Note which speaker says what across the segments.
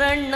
Speaker 1: Rana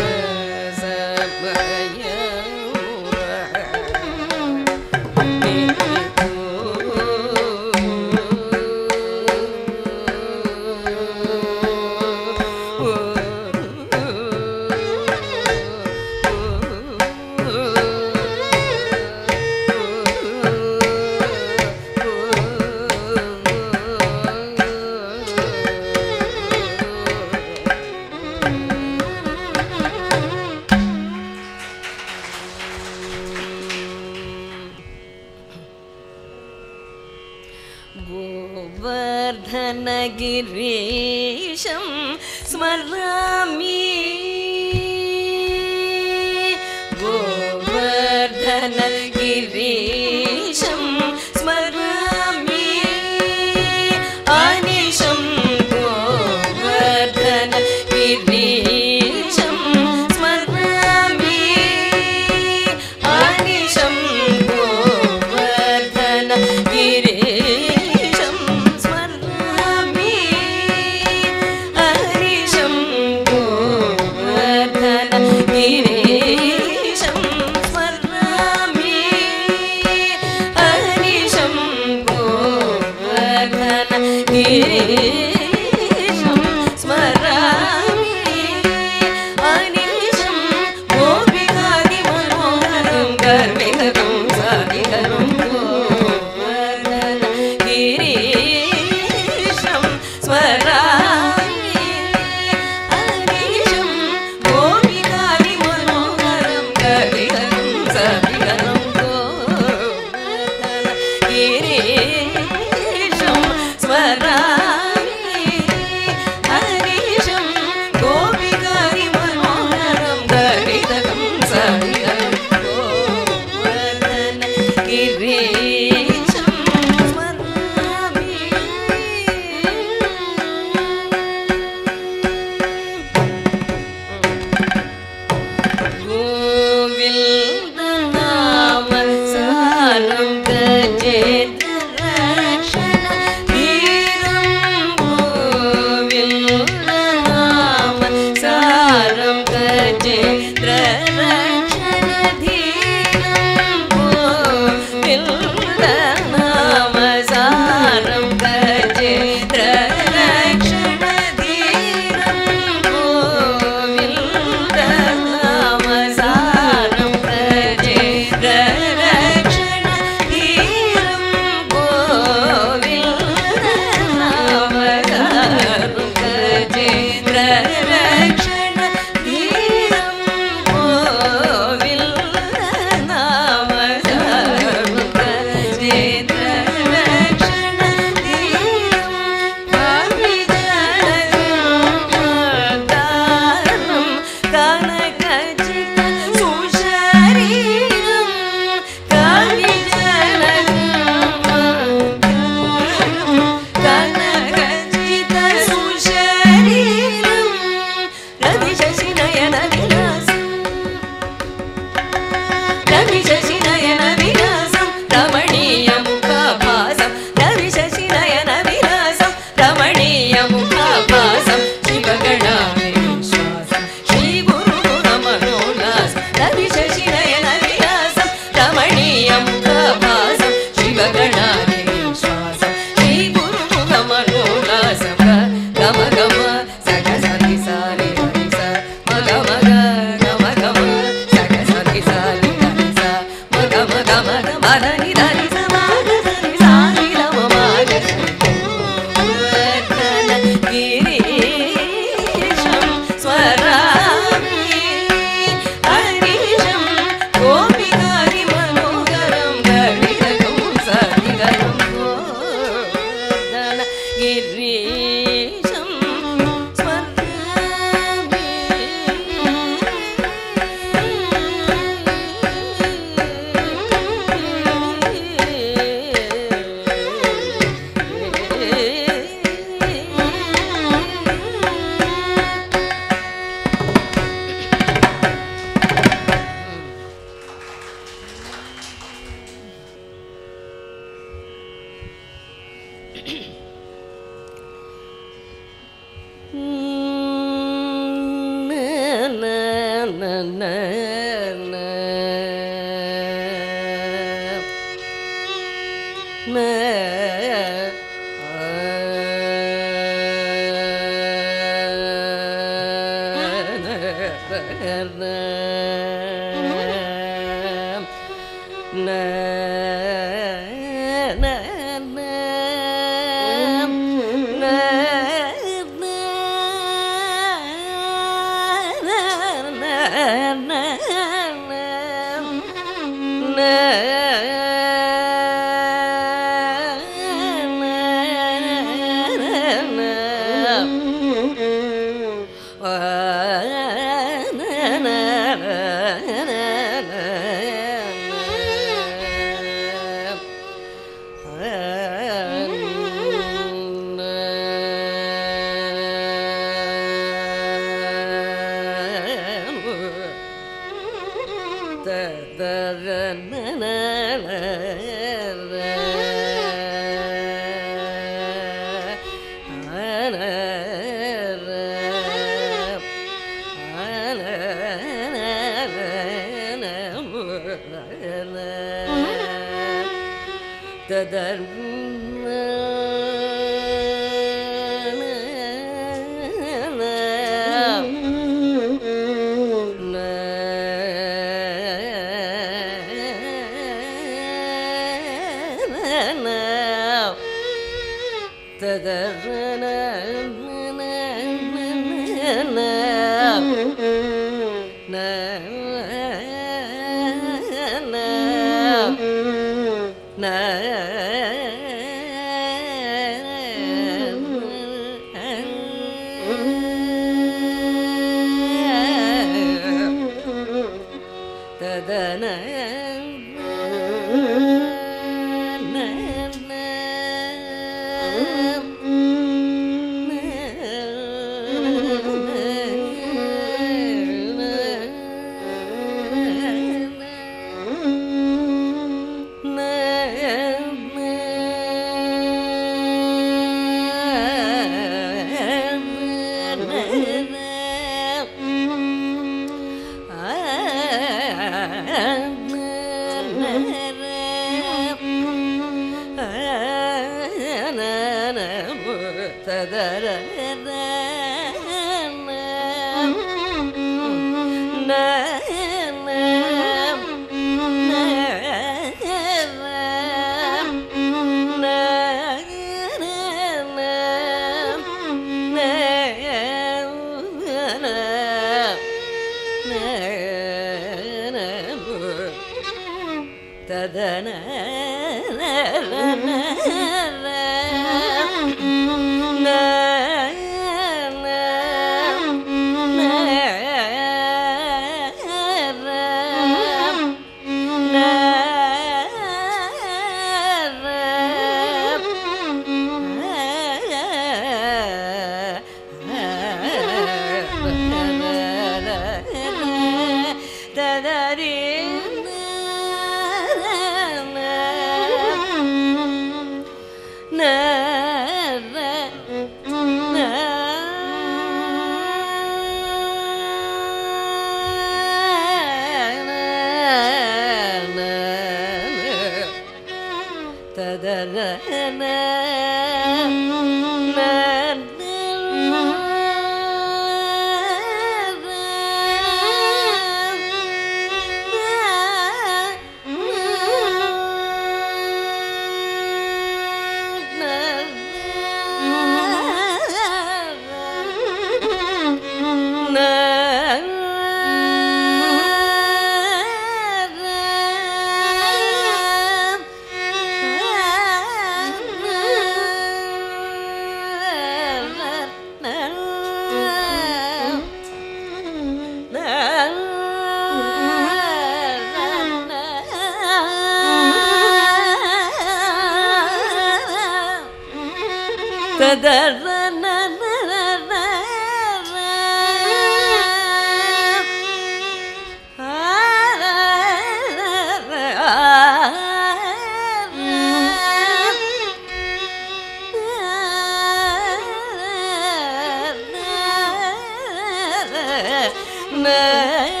Speaker 1: me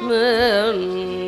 Speaker 1: mm -hmm.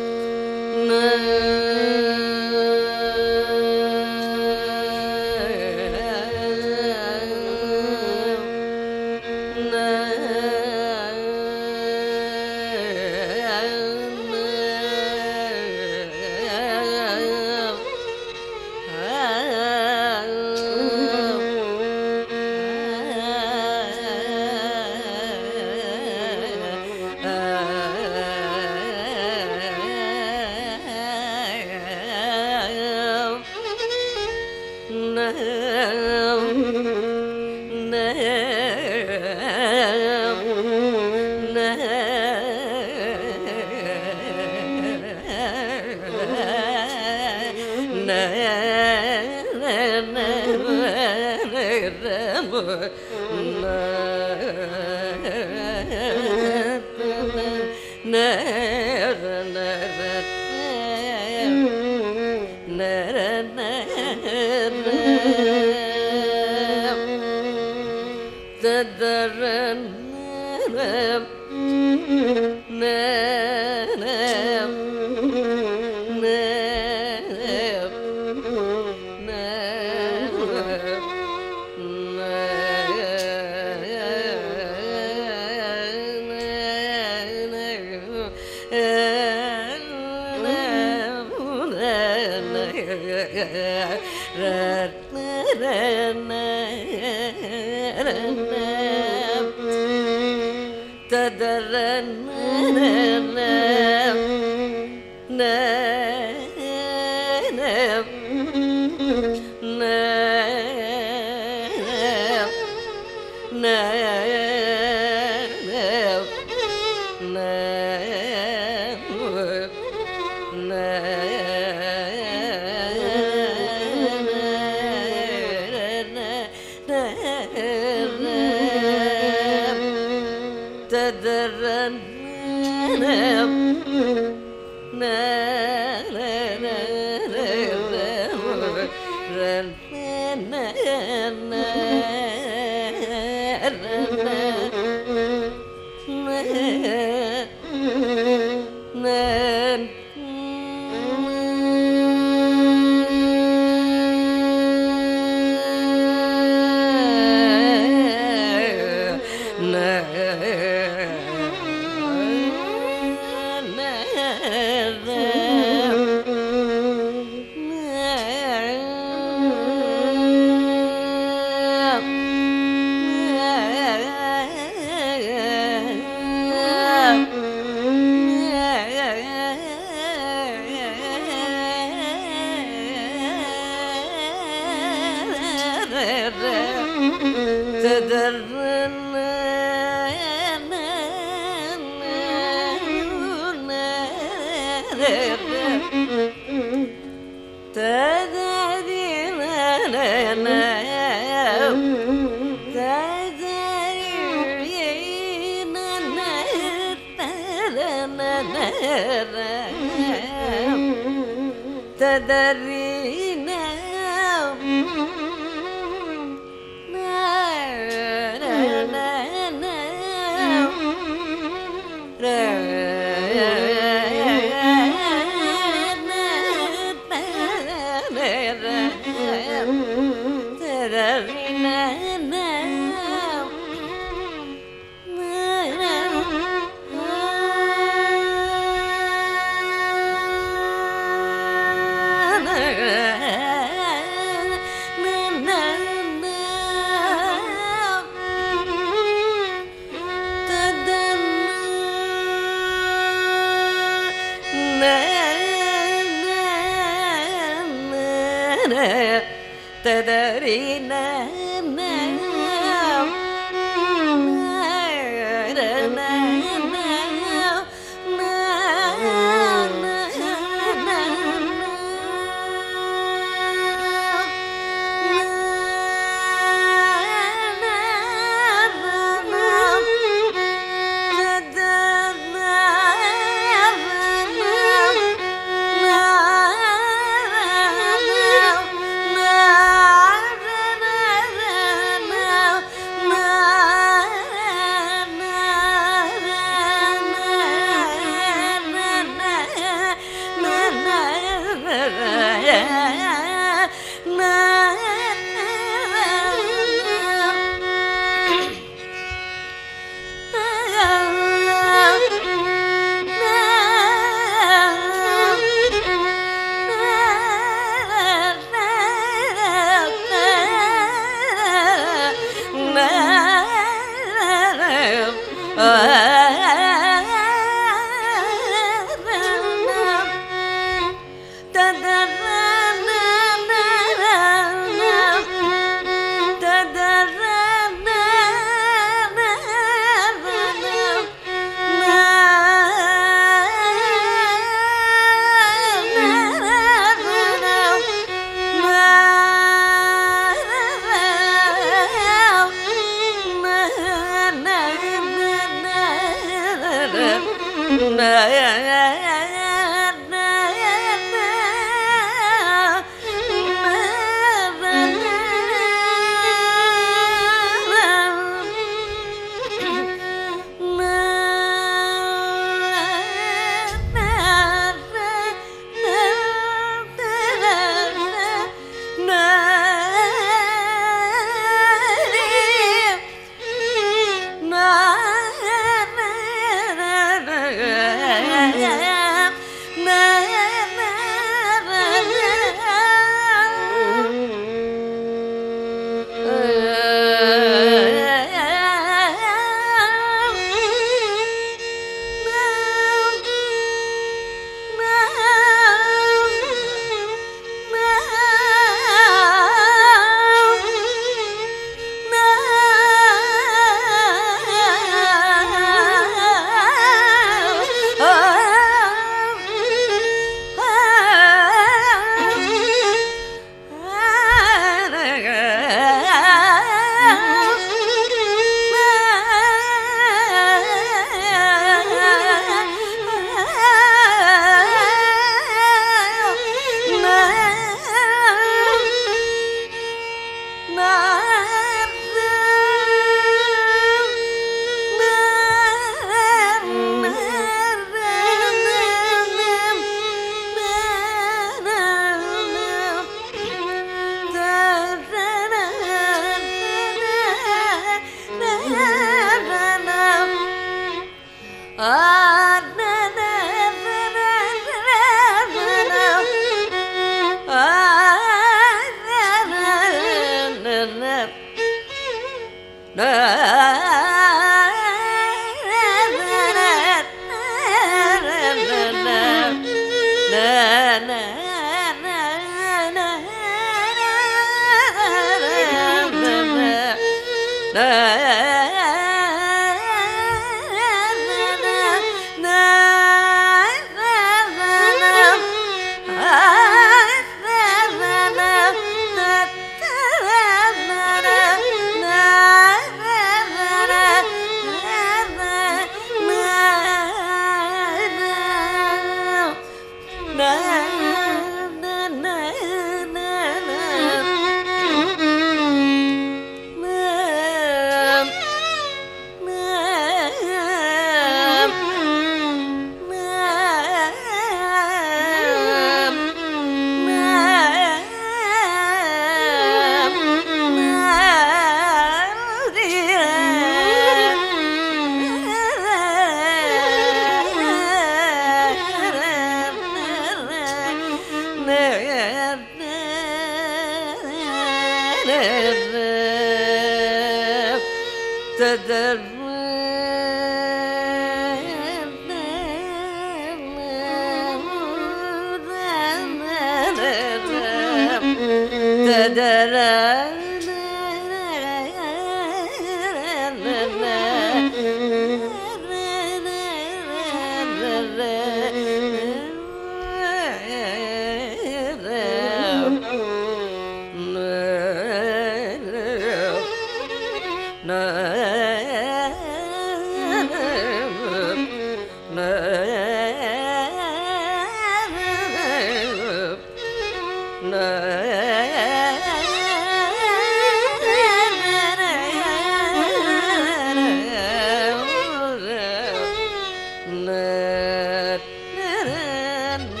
Speaker 1: Thank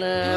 Speaker 1: you.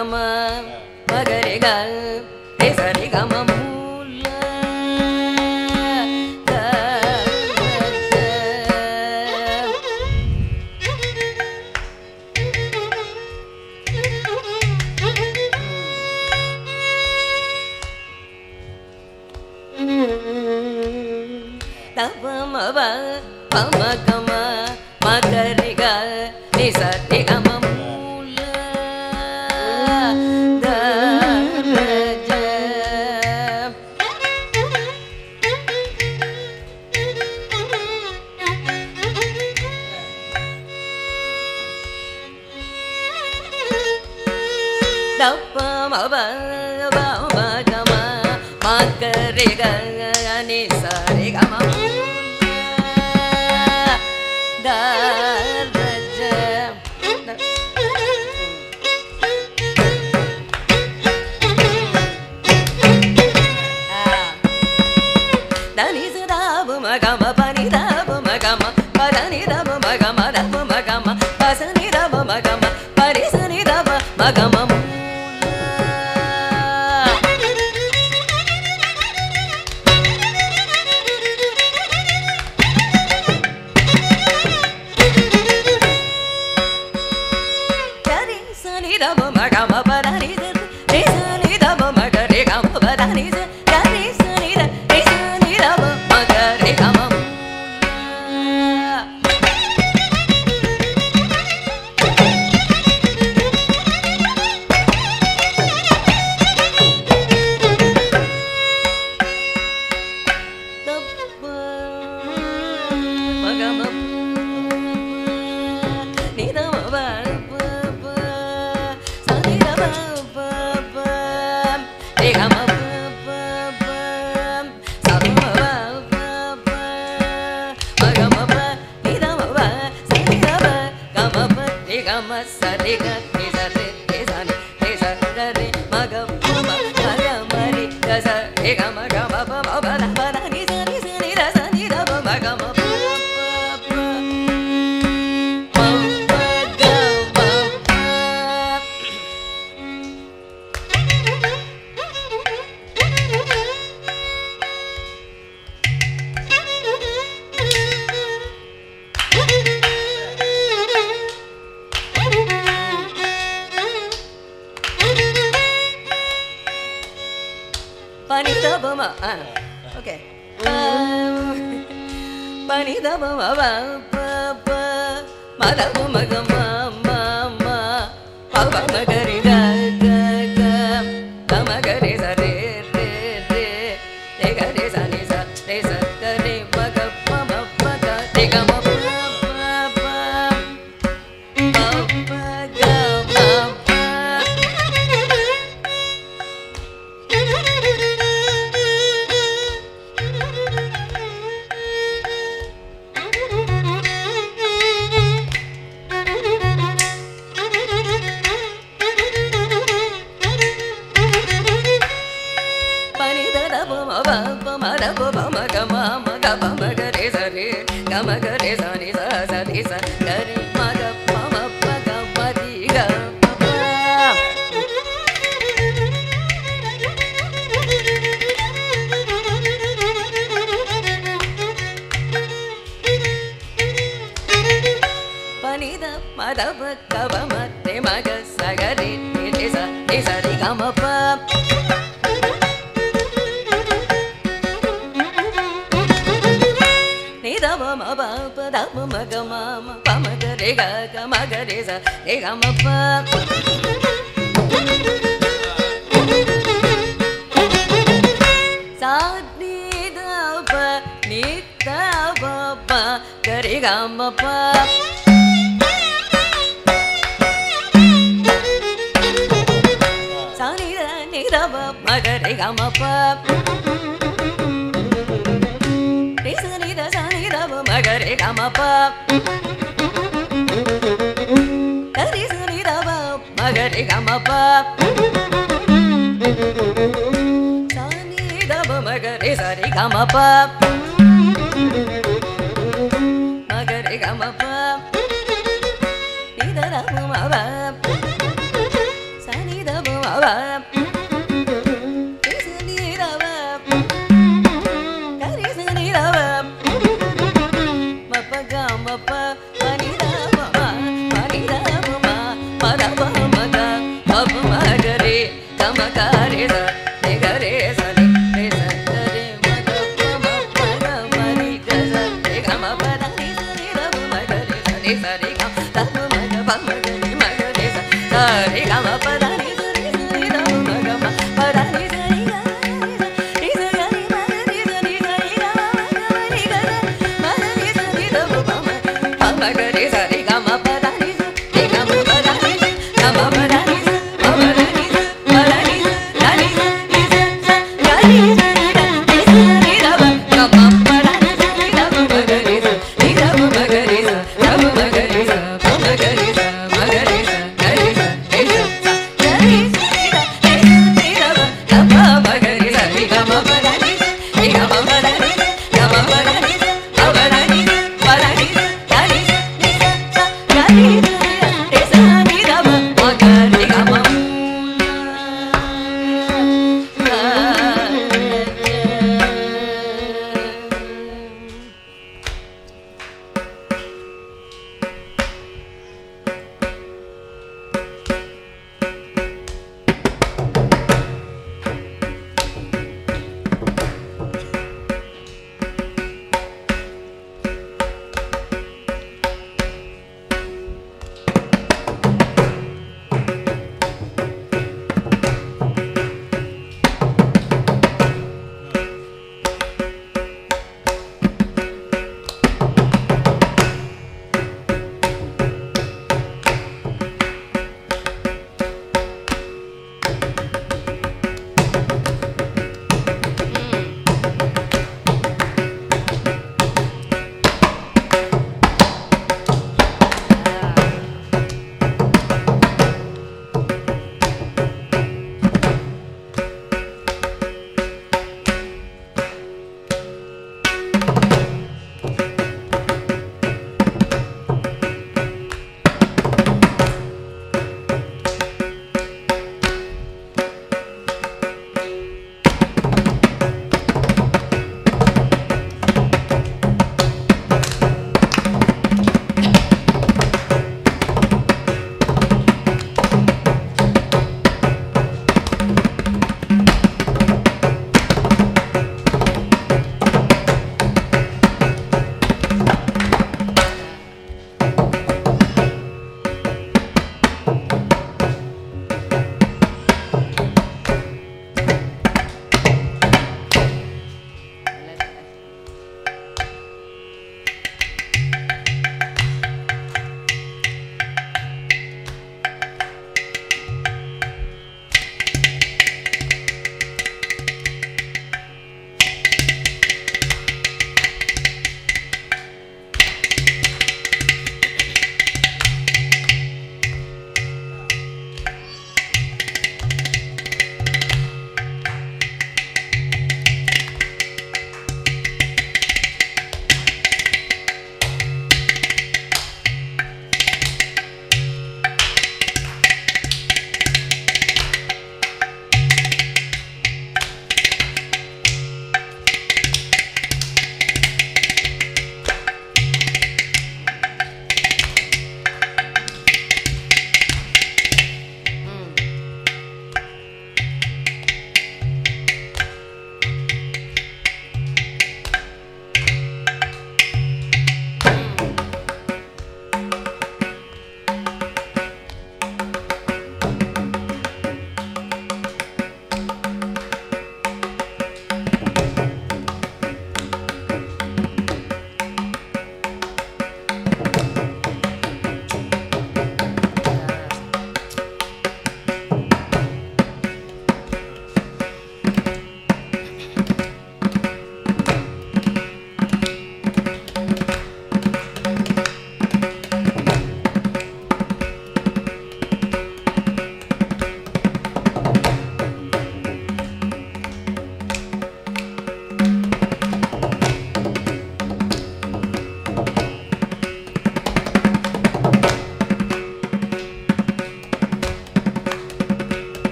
Speaker 1: bayramı.